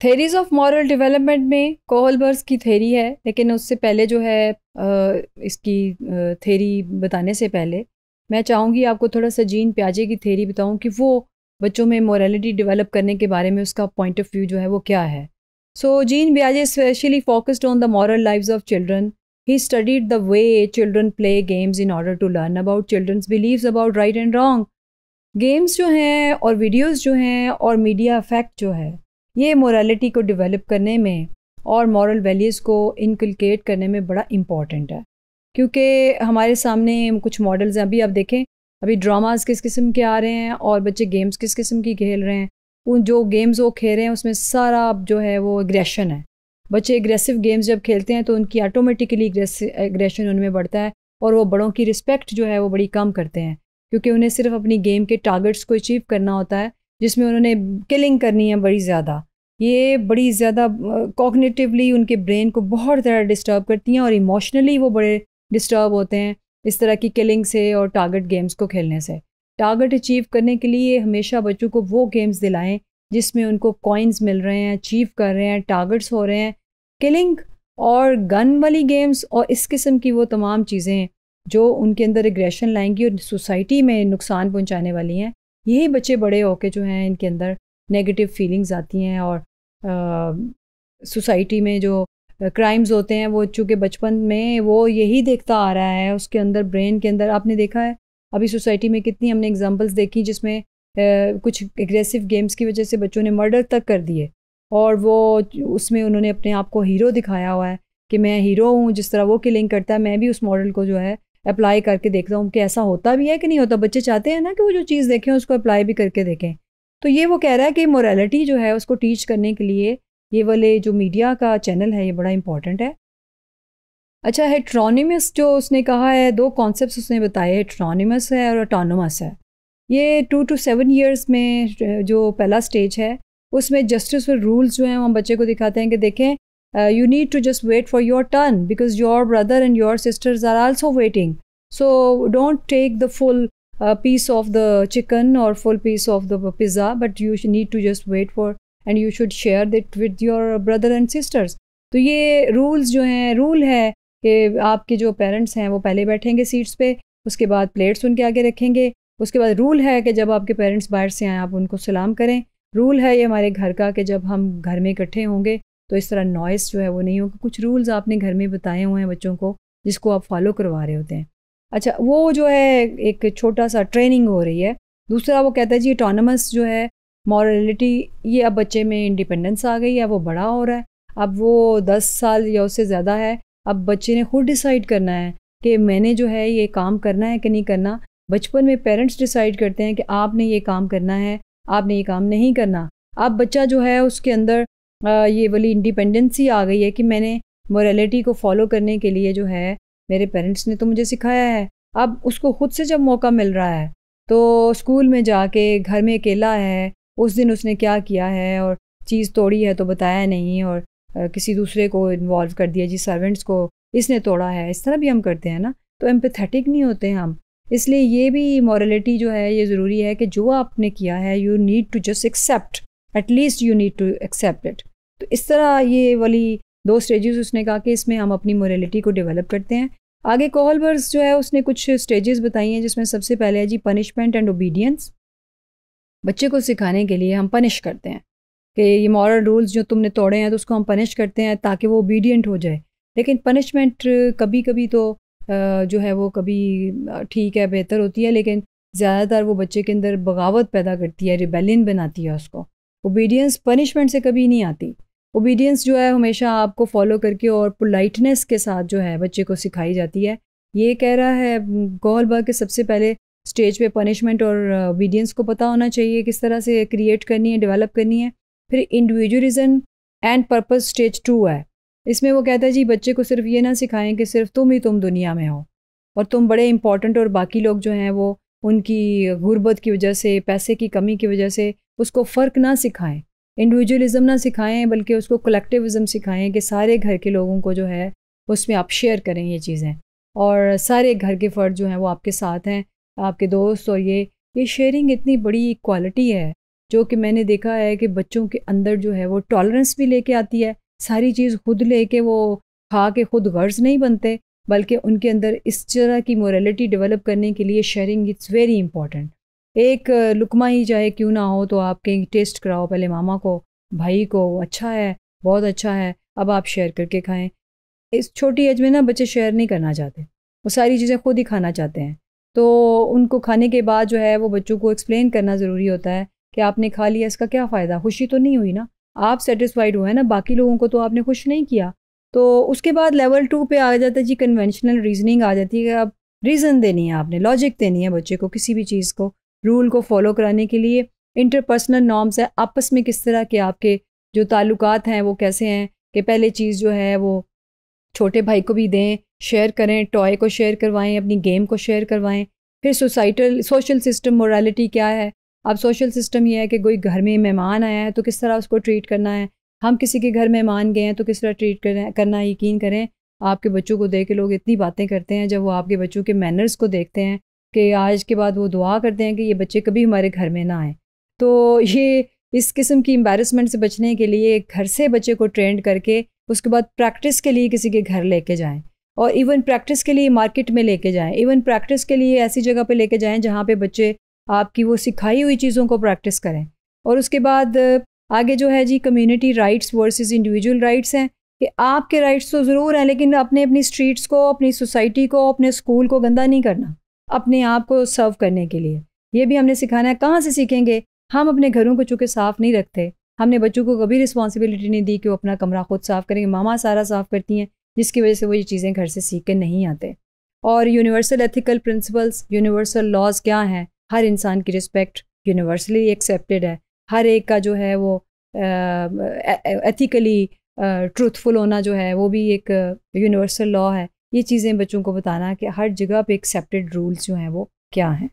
Theories of moral development में कोहलबर्स की theory है, लेकिन उससे पहले जो है इसकी थेरी बताने से पहले, मैं चाहूँगी आपको थोड़ा सा जीन प्याजे की थेरी बताऊँ कि वो बच्चों में मॉरलिटी डेवलप करने के बारे में उसका पॉइंट ऑफ़ व्यू जो है वो क्या है। सो जीन ब्याजे specially focused on the moral lives of children he studied the way children play games in order to learn about children's beliefs about right and wrong games जो हैं और videos जो हैं और मीडिया इफ़ेक्ट जो है ये मोरालिटी को डेवलप करने में और मॉरल वैल्यूज़ को इनकलकेट करने में बड़ा इंपॉर्टेंट है। क्योंकि हमारे सामने कुछ मॉडल्स हैं, अभी आप देखें, अभी ड्रामाज किस किस्म के आ रहे हैं और बच्चे गेम्स किस किस्म की खेल रहे हैं। उन जो गेम्स वो खेल रहे हैं, उसमें सारा जो है वो एग्रेशन है। बच्चे एग्रेसिव गेम्स जब खेलते हैं तो उनकी ऑटोमेटिकली एग्रेशन उनमें बढ़ता है और वो बड़ों की रिस्पेक्ट जो है वो बड़ी कम करते हैं। क्योंकि उन्हें सिर्फ़ अपनी गेम के टारगेट्स को अचीव करना होता है जिसमें उन्होंने किलिंग करनी है बड़ी ज़्यादा। ये बड़ी ज़्यादा कॉग्निटिवली उनके ब्रेन को बहुत ज़्यादा डिस्टर्ब करती हैं और इमोशनली वो बड़े डिस्टर्ब होते हैं इस तरह की किलिंग से और टारगेट गेम्स को खेलने से। टारगेट अचीव करने के लिए हमेशा बच्चों को वो गेम्स दिलाएँ जिसमें उनको कॉइन्स मिल रहे हैं अचीव कर रहे हैं टारगेट्स हो रहे हैं। किलिंग और गन वाली गेम्स और इस किस्म की वो तमाम चीज़ें जो उनके अंदर एग्रेशन लाएँगी और सोसाइटी में नुकसान पहुँचाने वाली हैं यही बच्चे बड़े होके जो हैं, इनके अंदर नेगेटिव फीलिंग्स आती हैं और सोसाइटी में जो क्राइम्स होते हैं, वो चूँकि बचपन में वो यही देखता आ रहा है, उसके अंदर ब्रेन के अंदर। आपने देखा है, अभी सोसाइटी में कितनी हमने एग्जांपल्स देखी जिसमें कुछ एग्रेसिव गेम्स की वजह से बच्चों ने मर्डर तक कर दिए और वो उसमें उन्होंने अपने आप को हीरो दिखाया हुआ है कि मैं हीरो हूँ, जिस तरह वो किलिंग करता है, मैं भी उस मॉडल को जो है अप्लाई करके देखता हूँ कि ऐसा होता भी है कि नहीं होता। बच्चे चाहते हैं ना कि वो जो चीज़ देखें, उसको अप्लाई भी करके देखें। तो ये वो कह रहा है कि मोरालिटी जो है, उसको टीच करने के लिए ये वाले जो मीडिया का चैनल है, ये बड़ा इंपॉर्टेंट है। अच्छा हेट्रोनिमस जो उसने कहा है, दो कॉन्सेप्ट उसने बताए हेट्रोनिमस है और ऑटोनमस है। ये टू टू सेवन ईयर्स में जो पहला स्टेज है, उसमें जस्टिस और रूल्स जो हैं, हम बच्चे को दिखाते हैं कि देखें you need to just wait for your turn because your brother and your sisters are also waiting so don't take the full piece of the chicken और full piece of the pizza but you need to just wait for and you should share it with your brother and sisters तो ये rules जो हैं rule है कि आपके जो parents हैं, वो पहले बैठेंगे सीट्स पे, उसके बाद प्लेट्स उनके आगे रखेंगे, उसके बाद रूल है कि जब आपके पेरेंट्स बाहर से आएँ, आप उनको सलाम करें। रूल है ये हमारे घर का कि जब हम घर में इकट्ठे होंगे तो इस तरह नॉइस जो है वो नहीं होगा। कुछ रूल्स आपने घर में बताए हुए हैं बच्चों को, जिसको आप फॉलो करवा रहे होते हैं। अच्छा वो जो है एक छोटा सा ट्रेनिंग हो रही है। दूसरा वो कहता है, जी ऑटोनमस जो है मॉरलिटी ये अब बच्चे में इंडिपेंडेंस आ गई है वो बड़ा हो रहा है। अब वो दस साल या उससे ज़्यादा है, अब बच्चे ने खुद डिसाइड करना है कि मैंने जो है ये काम करना है कि नहीं करना। बचपन में पेरेंट्स डिसाइड करते हैं कि आपने ये काम करना है, आपने ये काम नहीं करना। अब बच्चा जो है उसके अंदर ये वाली इंडिपेंडेंसी आ गई है कि मैंने मोरालिटी को फॉलो करने के लिए जो है मेरे पेरेंट्स ने तो मुझे सिखाया है। अब उसको खुद से जब मौका मिल रहा है तो स्कूल में जाके, घर में अकेला है, उस दिन उसने क्या किया है और चीज़ तोड़ी है तो बताया नहीं और किसी दूसरे को इन्वॉल्व कर दिया जी सर्वेंट्स को इसने तोड़ा है। इस तरह भी हम करते हैं ना तो एम्पथेटिक नहीं होते हम। इसलिए ये भी मॉरलिटी जो है, ये ज़रूरी है कि जो आपने किया है you need to just accept at least you need to accept it तो इस तरह ये वाली दो स्टेजेस उसने कहा कि इसमें हम अपनी मोरलिटी को डेवलप करते हैं। आगे कोहलबर्स जो है, उसने कुछ स्टेजेस बताई हैं जिसमें सबसे पहले है जी पनिशमेंट एंड ओबीडियंस बच्चे को सिखाने के लिए हम पनिश करते हैं कि ये मॉरल रूल्स जो तुमने तोड़े हैं तो उसको हम पनिश करते हैं ताकि वो ओबीडियंट हो जाए। लेकिन पनिशमेंट कभी कभी तो जो है वो कभी ठीक है, बेहतर होती है, लेकिन ज़्यादातर वो बच्चे के अंदर बगावत पैदा करती है रिबेलियन बनाती है उसको। ओबीडियंस पनिशमेंट से कभी नहीं आती। ओबीडियंस जो है हमेशा आपको फॉलो करके और पोलाइटनेस के साथ जो है बच्चे को सिखाई जाती है। ये कह रहा है गोलबर्ग के सबसे पहले स्टेज पे पनिशमेंट और ओबीडियंस को पता होना चाहिए, किस तरह से क्रिएट करनी है डेवलप करनी है। फिर individualism and purpose stage two है। इसमें वो कहता है, जी, बच्चे को सिर्फ़ ये ना सिखाएँ कि सिर्फ़ तुम ही तुम दुनिया में हो और तुम बड़े इंपॉर्टेंट और बाकी लोग जो हैं वो उनकी गुर्बत की वजह से, पैसे की कमी की वजह से उसको फ़र्क ना सिखाएँ। इंडिविजुअलिज्म ना सिखाएँ, बल्कि उसको कलेक्टिविज़म सिखाएँ कि सारे घर के लोगों को जो है, उसमें आप शेयर करें ये चीज़ें। और सारे घर के फ़र्द जो हैं, वो आपके साथ हैं, आपके दोस्त और ये ये शेयरिंग इतनी बड़ी क्वालिटी है, जो कि मैंने देखा है कि बच्चों के अंदर जो है, वो टॉलरेंस भी लेके आती है। सारी चीज़ खुद लेके वो खा के खुद गर्ज नहीं बनते, बल्कि उनके अंदर इस तरह की मोरलिटी डेवलप करने के लिए शेयरिंग इट्स वेरी इंपॉर्टेंट एक लुकमा ही चाहे क्यों ना हो तो आप कहीं टेस्ट कराओ पहले मामा को, भाई को अच्छा है, बहुत अच्छा है, अब आप शेयर करके खाएँ। इस छोटी एज में ना बच्चे शेयर नहीं करना चाहते, वो सारी चीज़ें खुद ही खाना चाहते हैं। तो उनको खाने के बाद जो है, वो बच्चों को एक्सप्लेन करना ज़रूरी होता है कि आपने खा लिया, इसका क्या फ़ायदा? खुशी तो नहीं हुई ना? आप सेटिस्फाइड हुए ना? बाकी लोगों को तो आपने खुश नहीं किया। तो उसके बाद लेवल टू पे आ जाता है जी कन्वेंशनल रीजनिंग आ जाती है अब रीज़न देनी है आपने लॉजिक देनी है बच्चे को, किसी भी चीज़ को। रूल को फॉलो कराने के लिए इंटरपर्सनल नॉर्म्स है। आपस में किस तरह के आपके जो ताल्लुकात हैं, वो कैसे हैं कि पहले चीज़ जो है वो छोटे भाई को भी दें शेयर करें टॉय को शेयर करवाएँ, अपनी गेम को शेयर करवाएँ। फिर सोसाइटल सोशल सिस्टम मोरालिटी क्या है? अब सोशल सिस्टम ये है कि कोई घर में मेहमान आया है तो किस तरह उसको ट्रीट करना है? हम किसी के घर मेहमान गए हैं तो किस तरह ट्रीट करें, करना यकीन करें? आपके बच्चों को देख के लोग इतनी बातें करते हैं जब वो आपके बच्चों के मैनर्स को देखते हैं। कि आज के बाद वो दुआ करते हैं कि ये बच्चे कभी हमारे घर में ना आए। तो ये इस किस्म की एम्बेरसमेंट से बचने के लिए घर से बच्चे को ट्रेंड करके उसके बाद प्रैक्टिस के लिए किसी के घर लेके जाएँ और इवन प्रैक्टिस के लिए मार्केट में लेके जाएँ। इवन प्रैक्टिस के लिए ऐसी जगह पे लेके जाएँ जहाँ पे बच्चे आपकी वो सिखाई हुई चीज़ों को प्रैक्टिस करें। और उसके बाद आगे जो है जी community rights versus individual rights हैं कि आपके राइट्स तो ज़रूर हैं लेकिन अपने अपनी स्ट्रीट्स को, अपनी सोसाइटी को, अपने स्कूल को गंदा नहीं करना। अपने आप को सर्व करने के लिए। ये भी हमने सिखाना है, कहाँ से सीखेंगे? हम अपने घरों को चूँकि साफ़ नहीं रखते, हमने बच्चों को कभी रिस्पॉन्सिबिलिटी नहीं दी कि वो अपना कमरा खुद साफ़ करेंगे मामा सारा साफ़ करती हैं, जिसकी वजह से वो ये चीज़ें घर से सीख कर नहीं आते। और universal ethical principles universal laws क्या हैं? हर इंसान की रिस्पेक्ट यूनिवर्सली एक्सेप्टेड है। हर एक का जो है वो एथिकली ट्रूथफुल होना जो है, वो भी एक यूनिवर्सल लॉ है। ये चीज़ें बच्चों को बताना कि हर जगह पे एक्सेप्टेड रूल्स जो हैं वो क्या हैं।